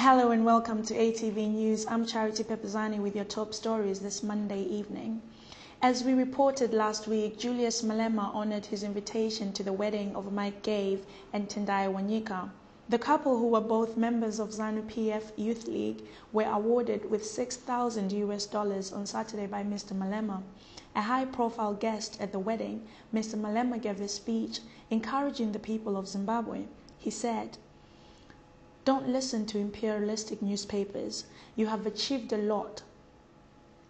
Hello and welcome to ATV News. I'm Charity Pepazani with your top stories this Monday evening. As we reported last week, Julius Malema honored his invitation to the wedding of Mike Gave and Tendai Wanyika. The couple, who were both members of ZANU PF Youth League, were awarded with 6,000 US dollars on Saturday by Mr. Malema. A high profile guest at the wedding, Mr. Malema gave a speech encouraging the people of Zimbabwe. He said, don't listen to imperialistic newspapers. You have achieved a lot.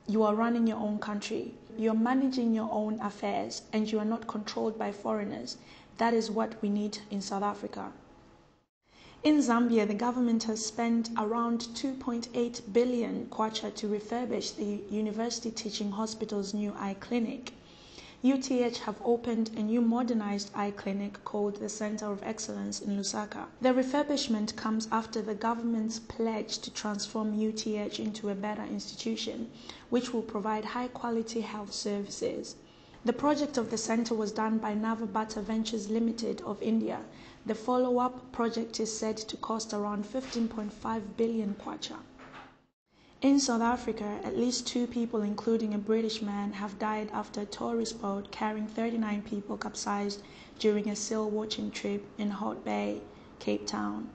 You are running your own country. You are managing your own affairs and you are not controlled by foreigners. That is what we need in South Africa. In Zambia, the government has spent around 2.8 billion kwacha to refurbish the University Teaching Hospital's new eye clinic. UTH have opened a new modernized eye clinic called the Center of Excellence in Lusaka. The refurbishment comes after the government's pledge to transform UTH into a better institution, which will provide high quality health services. The project of the center was done by Navabata Ventures Limited of India. The follow up project is said to cost around 15.5 billion kwacha. In South Africa, at least two people, including a British man, have died after a tourist boat carrying 39 people capsized during a seal watching trip in Hout Bay, Cape Town.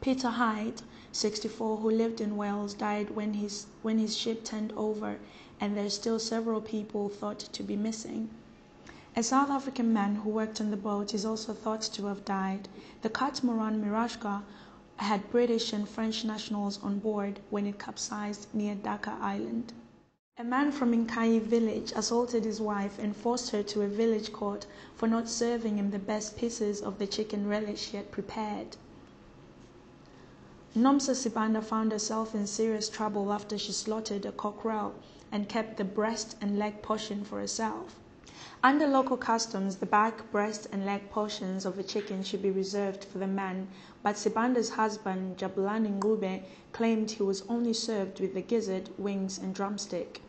Peter Hyde, 64, who lived in Wales, died when his, when his ship turned over, and there are still several people thought to be missing. A South African man who worked on the boat is also thought to have died. The catamaran Miroshga had British and French nationals on board when it capsized near Duiker Island. A man from Inkai village assaulted his wife and forced her to a village court for not serving him the best pieces of the chicken relish she had prepared. Nomsa Sibanda found herself in serious trouble after she slaughtered a cockerel and kept the breast and leg portion for herself. Under local customs, the back, breast, and leg portions of a chicken should be reserved for the man, but Sibanda's husband, Jabulani Ngube, claimed he was only served with the gizzard, wings, and drumstick.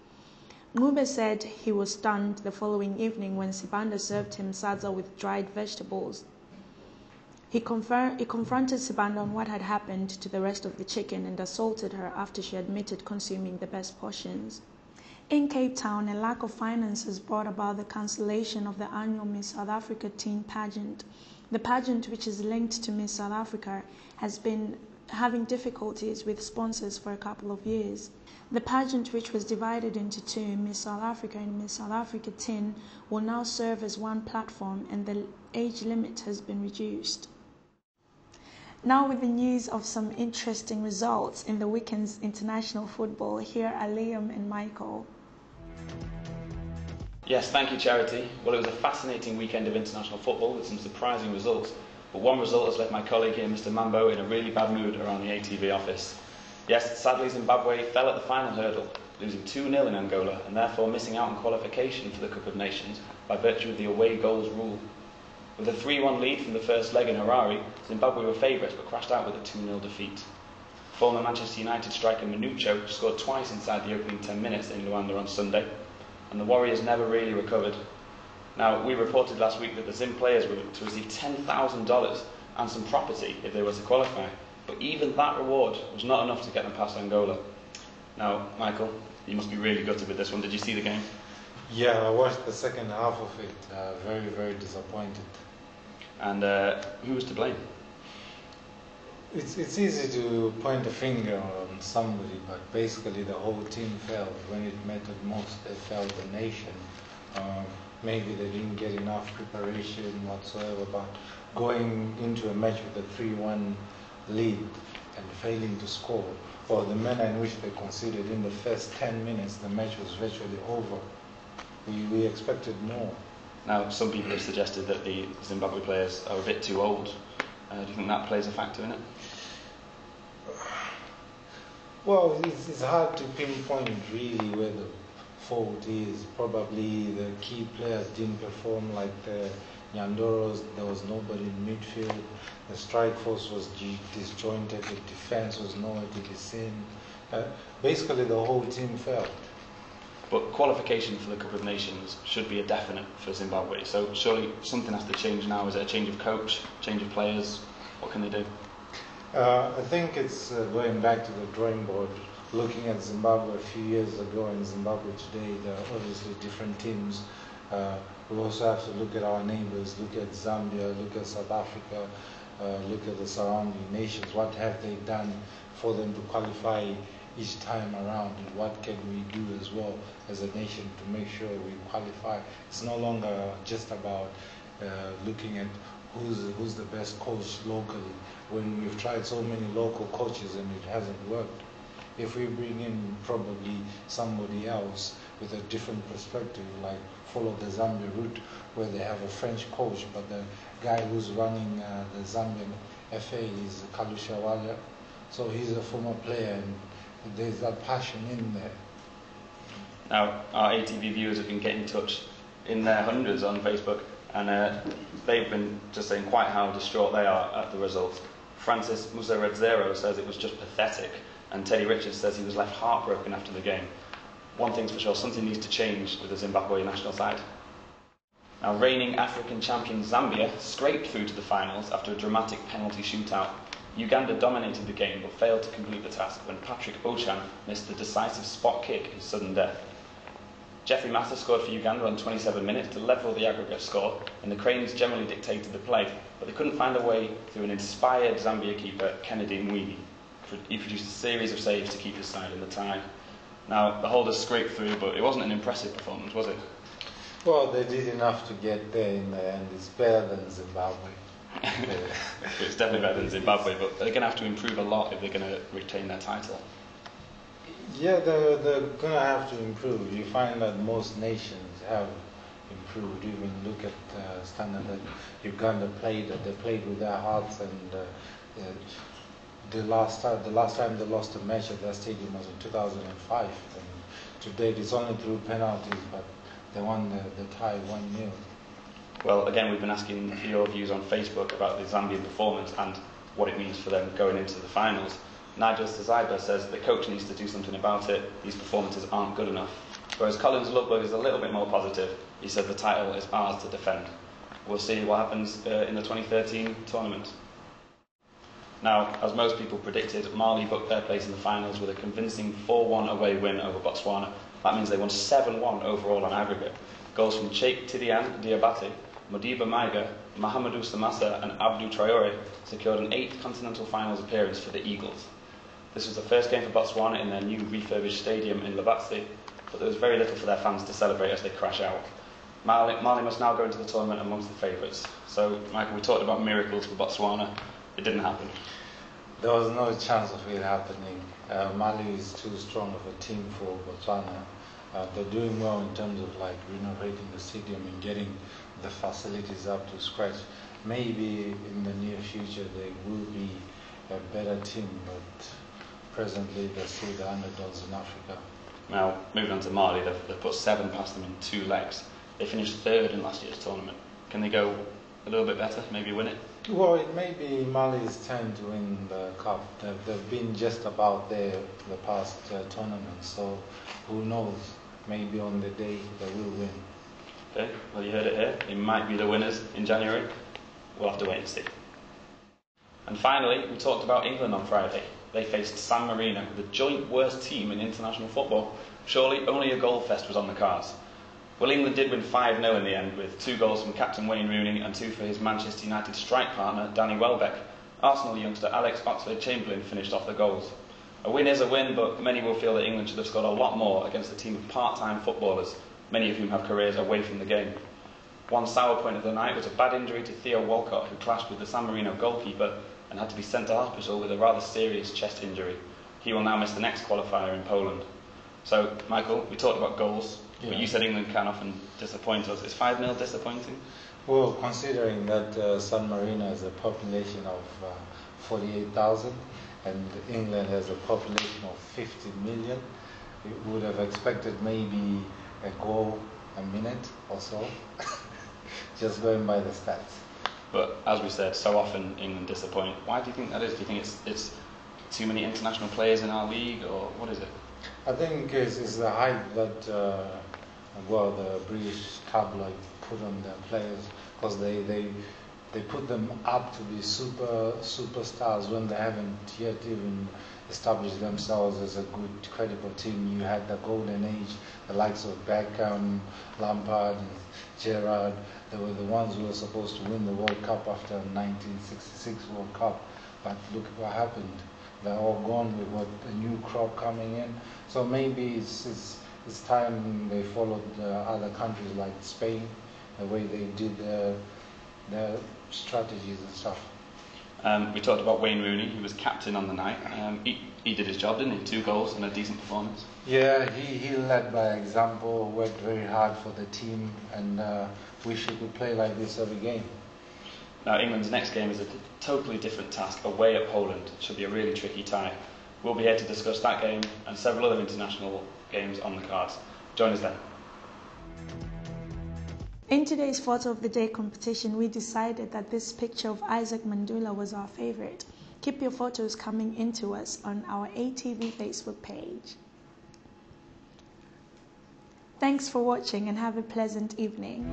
Ngube said he was stunned the following evening when Sibanda served him sadza with dried vegetables. He, confer- he confronted Sibanda on what had happened to the rest of the chicken and assaulted her after she admitted consuming the best portions. In Cape Town, a lack of finances has brought about the cancellation of the annual Miss South Africa teen pageant. The pageant, which is linked to Miss South Africa, has been having difficulties with sponsors for a couple of years. The pageant, which was divided into two, Miss South Africa and Miss South Africa Teen, will now serve as one platform and the age limit has been reduced. Now, with the news of some interesting results in the weekend's international football, here are Liam and Michael. Yes, thank you, Charity. Well, it was a fascinating weekend of international football with some surprising results, but one result has left my colleague here, Mr. Mambo, in a really bad mood around the ATV office. Yes, sadly, Zimbabwe fell at the final hurdle, losing 2 0 in Angola and therefore missing out on qualification for the Cup of Nations by virtue of the away goals rule. With a 3 1 lead from the first leg in Harare, Zimbabwe were favourites but crashed out with a 2 0 defeat. Former Manchester United striker Manucho scored twice inside the opening 10 minutes in Luanda on Sunday, and the Warriors never really recovered. Now, we reported last week that the Zim players were to receive $10,000 and some property if they were to qualify, but even that reward was not enough to get them past Angola. Now, Michael, you must be really gutted with this one. Did you see the game? Yeah, I watched the second half of it. Uh, very, very disappointed. And uh, who was to blame? It's, it's easy to point a finger on somebody, but basically the whole team failed. When it mattered most, they failed the nation. Um, maybe they didn't get enough preparation whatsoever, but going into a match with a 3 1 lead and failing to score, or the manner in which they conceded in the first 10 minutes, the match was virtually over. We, we expected more. Now, some people have suggested that the Zimbabwe players are a bit too old. Uh, do you think that plays a factor in it? Well, it's, it's hard to pinpoint really where the fault is. Probably the key players didn't perform like the Nyandoros. There was nobody in midfield. The strike force was disjointed. The defense was nowhere to be seen. Uh, basically, the whole team failed. But qualification for the Cup of Nations should be a definite for Zimbabwe. So surely something has to change now. Is it a change of coach, change of players? What can they do? Uh, I think it's uh, going back to the drawing board, looking at Zimbabwe a few years ago and Zimbabwe today. There are obviously different teams. Uh, we also have to look at our neighbors, look at Zambia, look at South Africa, uh, look at the surrounding nations. What have they done for them to qualify each time around, and what can we do as well as a nation to make sure we qualify? It's no longer just about uh, looking at who's who's the best coach locally when we've tried so many local coaches and it hasn't worked. If we bring in probably somebody else with a different perspective, like follow the Zambia route where they have a French coach, but the guy who's running uh, the Zambian FA is Kalusha Bwalya. So he's a former player and there's that passion in there. Now, our ATV viewers have been getting in touch in their hundreds on Facebook, and uh, they've been just saying quite how distraught they are at the result. Francis Musaredzero says it was just pathetic, and Teddy Richards says he was left heartbroken after the game. One thing's for sure, something needs to change with the Zimbabwe national side. Now, reigning African champion Zambia scraped through to the finals after a dramatic penalty shootout. Uganda dominated the game but failed to complete the task when Patrick Ochan missed the decisive spot kick in sudden death. Geoffrey Massa scored for Uganda on 27 minutes to level the aggregate score, and the Cranes generally dictated the play, but they couldn't find a way through an inspired Zambia keeper, Kennedy Mweene. He produced a series of saves to keep his side in the tie. Now, the holders scraped through, but it wasn't an impressive performance, was it? Well, they did enough to get there in the end. It's better than Zimbabwe. it's definitely better than Zimbabwe, but they're going to have to improve a lot if they're going to retain their title. Yeah, they're, they're going to have to improve. You find that most nations have improved. Even look at uh, standard that Uganda played. That they played with their hearts, and uh, the last time the last time they lost a match at that stadium was in 2005. And to date, it's only through penalties, but they won the, the tie one 0 Well, again, we've been asking for your views on Facebook about the Zambian performance and what it means for them going into the finals. Nigel Sazaiba says the coach needs to do something about it. These performances aren't good enough. Whereas Collins Lundberg is a little bit more positive. He said the title is ours to defend. We'll see what happens uh, in the 2013 tournament. Now, as most people predicted, Mali booked their place in the finals with a convincing 4-1 away win over Botswana. That means they won 7-1 overall on aggregate. Goals from Cheikh Tidiane Diabate, Modibo Maiga, Mahamadou Samassa and Abdou Traore secured an eighth continental finals appearance for the Eagles. This was the first game for Botswana in their new refurbished stadium in Lobatse, but there was very little for their fans to celebrate as they crash out. Mali, Mali must now go into the tournament amongst the favourites. So, Michael, we talked about miracles for Botswana. It didn't happen. There was no chance of it happening. Uh, Mali is too strong of a team for Botswana. Uh, they're doing well in terms of like renovating the stadium and getting the facilities up to scratch. Maybe in the near future they will be a better team, but presently they're still the underdogs in Africa. Now, moving on to Mali, they've, they've put seven past them in two legs. They finished third in last year's tournament. Can they go a little bit better, maybe win it? Well, it may be Mali's turn to win the cup. They've, they've been just about there the past uh, tournaments, so who knows? Maybe on the day that we'll win. Okay, well, you heard it here. It might be the winners in January. We'll have to wait and see. And finally, we talked about England on Friday. They faced San Marino, the joint worst team in international football. Surely only a goal fest was on the cards. Well, England did win 5 0 in the end, with two goals from captain Wayne Rooney and two for his Manchester United strike partner, Danny Welbeck. Arsenal youngster Alex Oxlade Chamberlain finished off the goals. A win is a win, but many will feel that England should have scored a lot more against a team of part time footballers, many of whom have careers away from the game. One sour point of the night was a bad injury to Theo Walcott, who clashed with the San Marino goalkeeper and had to be sent to hospital with a rather serious chest injury. He will now miss the next qualifier in Poland. So, Michael, we talked about goals, yeah. but you said England can often disappoint us. Is 5 0 disappointing? Well, considering that uh, San Marino has a population of uh, 48,000 and England has a population of 50 million, you would have expected maybe a goal a minute or so, just going by the stats. But as we said, so often England disappoint. Why do you think that is? Do you think it's, it's too many international players in our league, or what is it? I think it's, it's the hype that, uh, well, the British tabloid put on their players because they, they they put them up to be super superstars when they haven't yet even established themselves as a good, credible team. You had the golden age, the likes of Beckham, Lampard, Gerrard. They were the ones who were supposed to win the World Cup after 1966 World Cup. But look what happened. They're all gone. We've got a new crop coming in. So maybe it's, it's, it's time they followed uh, other countries like Spain, the way they did uh, their strategies and stuff. Um, we talked about Wayne Rooney, he was captain on the night. Um, he, he did his job, didn't he? Two goals and a decent performance. Yeah, he, he led by example, worked very hard for the team, and uh, wish he could play like this every game. Now, England's next game is a totally different task away at Poland. It should be a really tricky tie. We'll be here to discuss that game and several other international games on the cards. Join us then. In today's photo of the day competition, we decided that this picture of Isaac Mandula was our favorite. Keep your photos coming into us on our ATV Facebook page. Thanks for watching and have a pleasant evening.